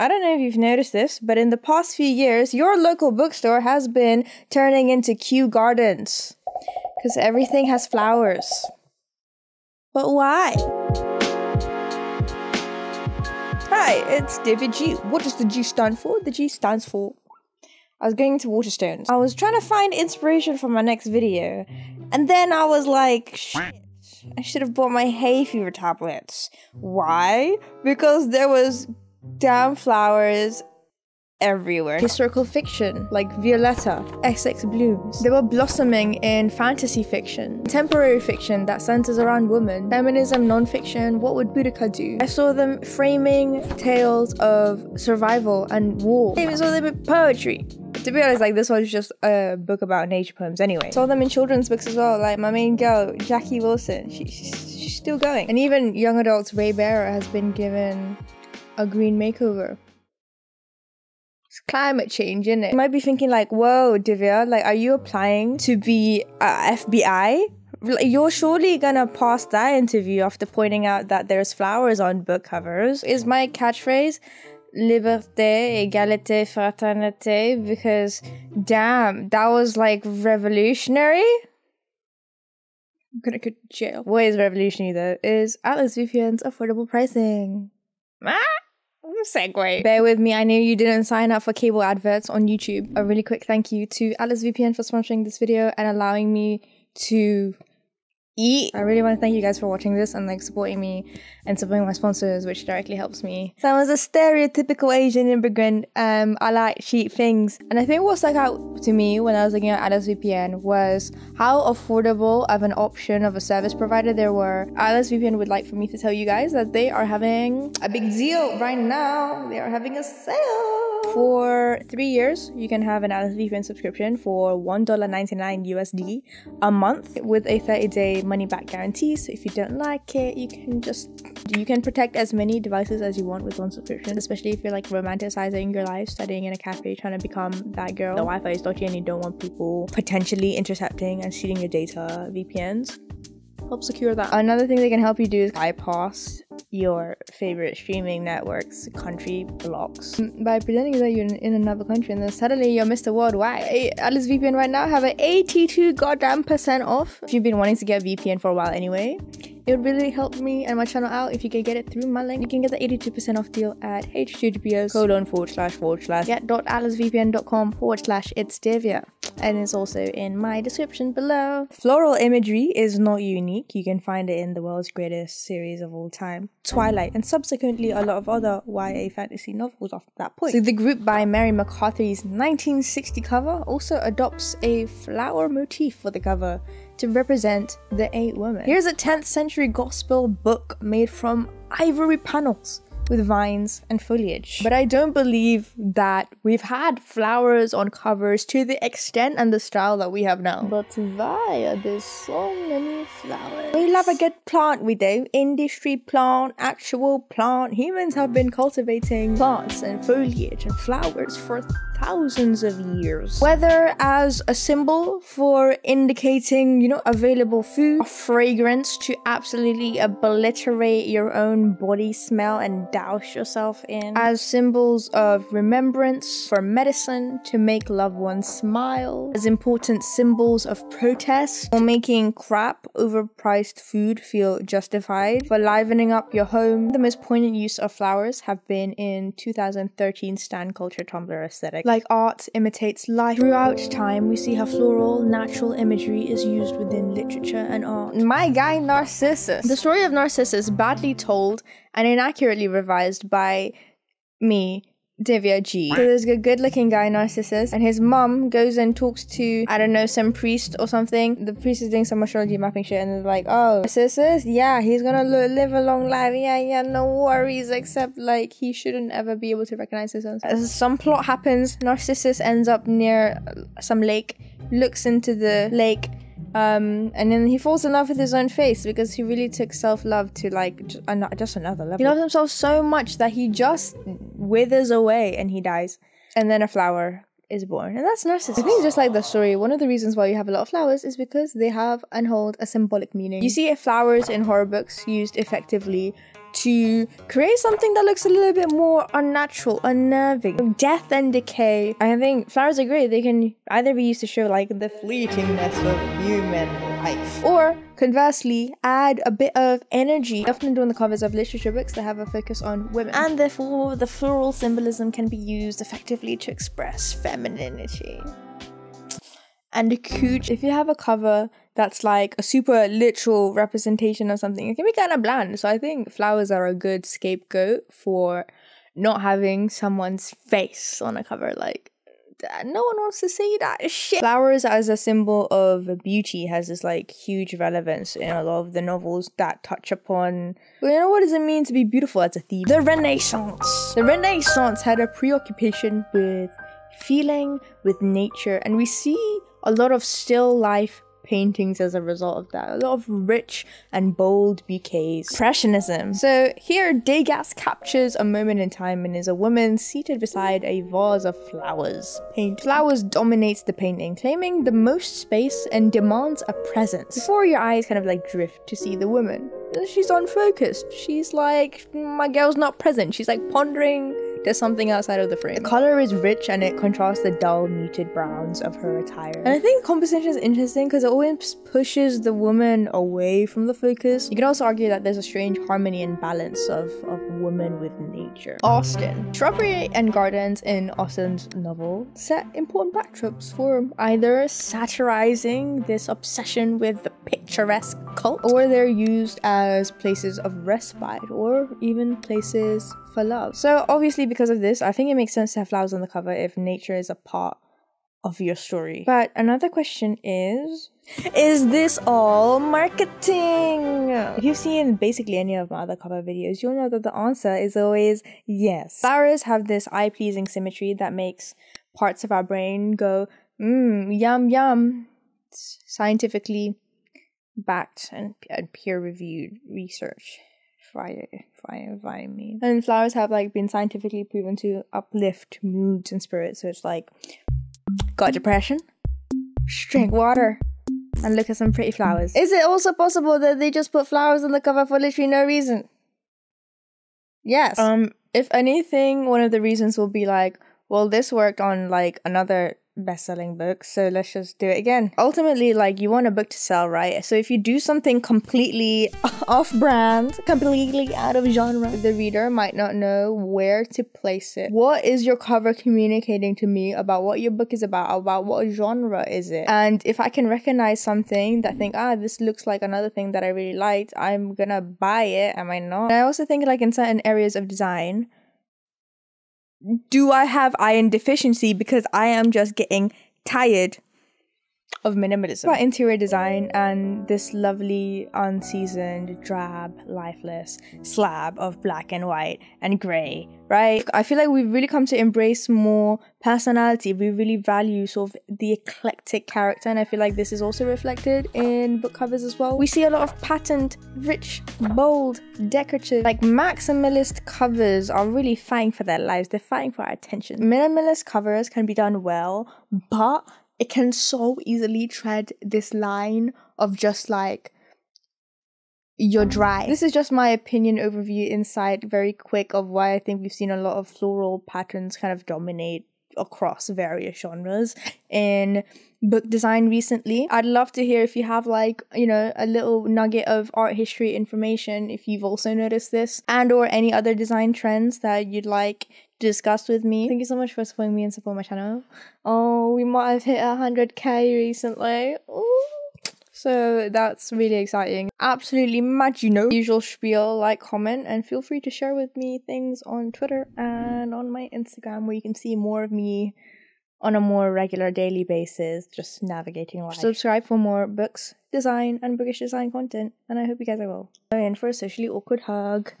I don't know if you've noticed this, but in the past few years, your local bookstore has been turning into Kew Gardens. Because everything has flowers. But why? Hi, it's Divya G. What does the G stand for? The G stands for. I was going to Waterstones. I was trying to find inspiration for my next video, and then I was like, shit. I should have bought my hay fever tablets. Why? Because there was damn flowers everywhere. Historical fiction, like Violetta, Essex Blooms. They were blossoming in fantasy fiction, contemporary fiction that centers around women, feminism, non-fiction, what would Boudica do? I saw them framing tales of survival and war. I saw them in poetry. To be honest, like this was just a book about nature poems anyway. Saw them in children's books as well, like my main girl, Jackie Wilson. She, she's, she's still going. And even young adults, Raybearer has been given a green makeover. It's climate change, isn't it? You might be thinking like, whoa, Divya, like, are you applying to be uh, FBI? You're surely gonna pass that interview after pointing out that there's flowers on book covers. Is my catchphrase liberté, égalité, fraternité? Because damn, that was like revolutionary. I'm gonna go to jail. What is revolutionary though? Is Atlas VPN's affordable pricing. Ah! Segue. Bear with me, I know you didn't sign up for cable adverts on YouTube. A really quick thank you to Atlas VPN for sponsoring this video and allowing me to eat. I really want to thank you guys for watching this and like supporting me and supporting my sponsors, which directly helps me. So I was a stereotypical Asian immigrant. Um, I like cheap things. And I think what stuck out to me when I was looking at Atlas VPN was how affordable of an option of a service provider there were. Atlas VPN would like for me to tell you guys that they are having a big deal right now. They are having a sale. For three years, you can have an Atlas VPN subscription for $1.99 USD a month with a 30 day money back guarantee. So if you don't like it, you can just you can protect as many devices as you want with one subscription, especially if you're like romanticizing your life, studying in a cafe, trying to become that girl. The Wi-Fi is dodgy and you don't want people potentially intercepting and stealing your data. VPNs help secure that. Another thing they can help you do is bypass your favorite streaming network's country blocks mm, by pretending that you're in another country and then suddenly you're Mr. Worldwide. Atlas VPN right now have an 82 goddamn percent off. If you've been wanting to get VPN for a while anyway, it would really help me and my channel out if you can get it through my link. You can get the 82% off deal at https colon forward slash forward slash get.atlasvpn.com forward slash it's Divya. And it's also in my description below. Floral imagery is not unique. You can find it in the world's greatest series of all time, Twilight, and subsequently a lot of other YA fantasy novels after that point. So the group by Mary McCarthy's 1960 cover also adopts a flower motif for the cover to represent the eight women. Here's a 10th century gospel book made from ivory panels with vines and foliage. But I don't believe that we've had flowers on covers to the extent and the style that we have now. But why are there so many flowers? We love a good plant, we do. Industry plant, actual plant. Humans have been cultivating plants and foliage and flowers for thousands of years. Whether as a symbol for indicating, you know, available food, fragrance to absolutely obliterate your own body smell and douse yourself in, as symbols of remembrance for medicine to make loved ones smile, as important symbols of protest for making crap overpriced food feel justified, for livening up your home. The most poignant use of flowers have been in 2013 Stan Culture Tumblr aesthetic like art imitates life. Throughout time, we see how floral, natural imagery is used within literature and art. My guy Narcissus. The story of Narcissus, badly told and inaccurately revised by me, Divya G. So there's a good looking guy, Narcissus, and his mum goes and talks to, I don't know, some priest or something. The priest is doing some astrology mapping shit, and they're like, oh, Narcissus, yeah, he's gonna live a long life. Yeah, yeah, no worries, except like he shouldn't ever be able to recognize his own. As some plot happens, Narcissus ends up near uh, some lake, looks into the lake, um, and then he falls in love with his own face because he really took self love to like just, uh, just another level. He loves himself so much that he just withers away and he dies. And then a flower is born. And that's Narcissus. I think just like the story, one of the reasons why you have a lot of flowers is because they have and hold a symbolic meaning. You see flowers in horror books used effectively to create something that looks a little bit more unnatural, unnerving. Death and decay. I think flowers are great. They can either be used to show like the fleetingness of human life, or conversely, add a bit of energy. I often do the covers of literature books that have a focus on women, and therefore the floral symbolism can be used effectively to express femininity and cute. If you have a cover that's like a super literal representation of something, it can be kind of bland. So I think flowers are a good scapegoat for not having someone's face on a cover. Like, no one wants to see that shit. Flowers as a symbol of beauty has this like huge relevance in a lot of the novels that touch upon, you know, what does it mean to be beautiful as a theme? The Renaissance. The Renaissance had a preoccupation with feeling, with nature, and we see a lot of still life paintings as a result of that. A lot of rich and bold bouquets. Impressionism. So here, Degas captures a moment in time and is a woman seated beside a vase of flowers. Paint. Flowers dominates the painting, claiming the most space and demands a presence. Before your eyes kind of like drift to see the woman. She's unfocused. She's like, mm, my girl's not present. She's like pondering there's something outside of the frame. The color is rich and it contrasts the dull, muted browns of her attire. And I think composition is interesting because it always pushes the woman away from the focus. You can also argue that there's a strange harmony and balance of, of woman with nature. Austen. Shrubbery and gardens in Austen's novel set important backdrops for either satirizing this obsession with the picturesque cult or they're used as places of respite or even places for love. So obviously because of this, I think it makes sense to have flowers on the cover if nature is a part of your story. But another question is is this all marketing? If you've seen basically any of my other cover videos, you'll know that the answer is always yes. Flowers have this eye pleasing symmetry that makes parts of our brain go, mmm, yum, yum. It's scientifically backed and, peer reviewed research. Fire, fire, fire me. And flowers have like been scientifically proven to uplift moods and spirits. So it's like, got depression? Drink water and look at some pretty flowers. Is it also possible that they just put flowers on the cover for literally no reason? Yes. Um, if anything, one of the reasons will be like, well, this worked on like another best-selling book so let's just do it again. Ultimately like you want a book to sell right? So if you do something completely off-brand completely out of genre the reader might not know where to place it. What is your cover communicating to me about what your book is about about what genre is it? And if i can recognize something that think ah this looks like another thing that i really liked i'm gonna buy it am i not? And i also think like in certain areas of design do I have iron deficiency because I am just getting tired of minimalism. About interior design and this lovely, unseasoned, drab, lifeless slab of black and white and grey, right? I feel like we've really come to embrace more personality. We really value sort of the eclectic character, and I feel like this is also reflected in book covers as well. We see a lot of patterned, rich, bold, decorative, like maximalist covers are really fighting for their lives. They're fighting for our attention. Minimalist covers can be done well, but it can so easily tread this line of just like you're dry. This is just my opinion overview insight, very quick of why I think we've seen a lot of floral patterns kind of dominate across various genres in book design recently. I'd love to hear if you have like, you know, a little nugget of art history information if you've also noticed this and or any other design trends that you'd like discussed with me. Thank you so much for supporting me and support my channel. Oh, we might have hit 100k recently. Ooh. So that's really exciting. Absolutely mad, you know. Usual spiel, like, comment, and feel free to share with me things on Twitter and on my Instagram where you can see more of me on a more regular daily basis, just navigating life. Subscribe for more books, design, and bookish design content, and I hope you guys are well. And for a socially awkward hug.